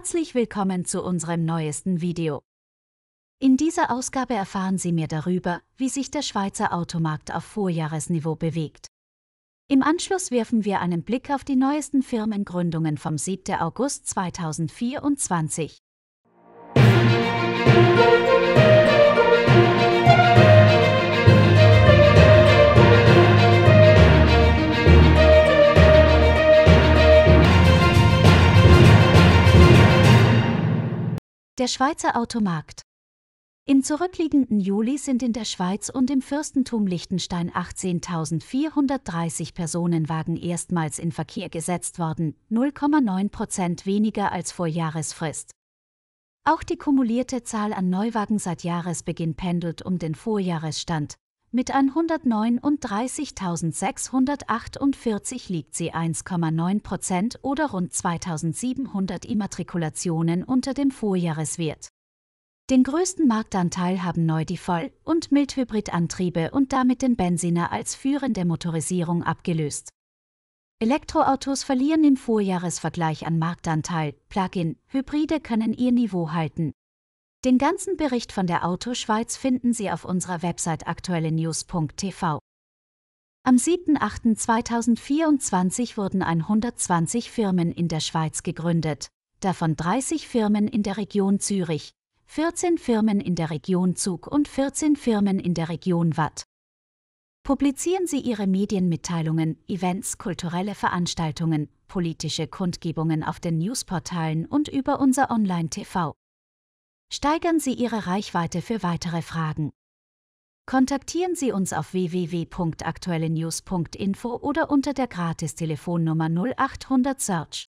Herzlich willkommen zu unserem neuesten Video. In dieser Ausgabe erfahren Sie mehr darüber, wie sich der Schweizer Automarkt auf Vorjahresniveau bewegt. Im Anschluss werfen wir einen Blick auf die neuesten Firmengründungen vom 7. August 2024. Der Schweizer Automarkt. Im zurückliegenden Juli sind in der Schweiz und im Fürstentum Liechtenstein 18.430 Personenwagen erstmals in Verkehr gesetzt worden, 0,9 Prozent weniger als vor Jahresfrist. Auch die kumulierte Zahl an Neuwagen seit Jahresbeginn pendelt um den Vorjahresstand, mit 139.648 liegt sie 1,9 Prozent oder rund 2700 Immatrikulationen unter dem Vorjahreswert. Den größten Marktanteil haben neu die Voll- und Mildhybridantriebe und damit den Benziner als führende Motorisierung abgelöst. Elektroautos verlieren im Vorjahresvergleich an Marktanteil, Plug-in-Hybride können ihr Niveau halten, den ganzen Bericht von der Autoschweiz finden Sie auf unserer Website aktuellenews.tv. Am 7.8.2024 wurden 120 Firmen in der Schweiz gegründet, davon 30 Firmen in der Region Zürich, 14 Firmen in der Region Zug und 14 Firmen in der Region Watt. Publizieren Sie Ihre Medienmitteilungen, Events, kulturelle Veranstaltungen, politische Kundgebungen auf den Newsportalen und über unser Online-TV. Steigern Sie Ihre Reichweite für weitere Fragen. Kontaktieren Sie uns auf www.aktuellenews.info oder unter der Gratis-Telefonnummer 0800 Search.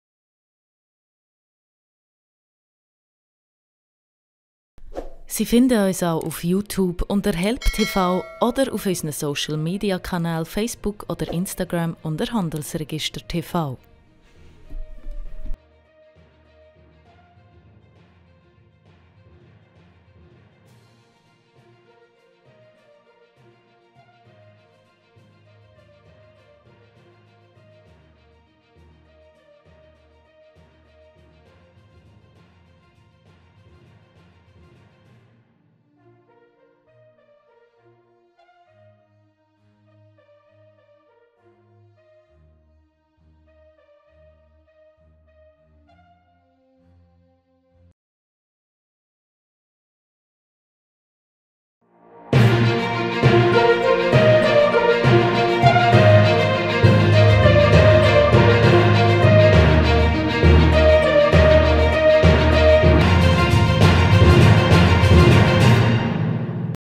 Sie finden uns auch auf YouTube unter Help TV oder auf unseren Social Media Kanälen Facebook oder Instagram unter Handelsregister TV.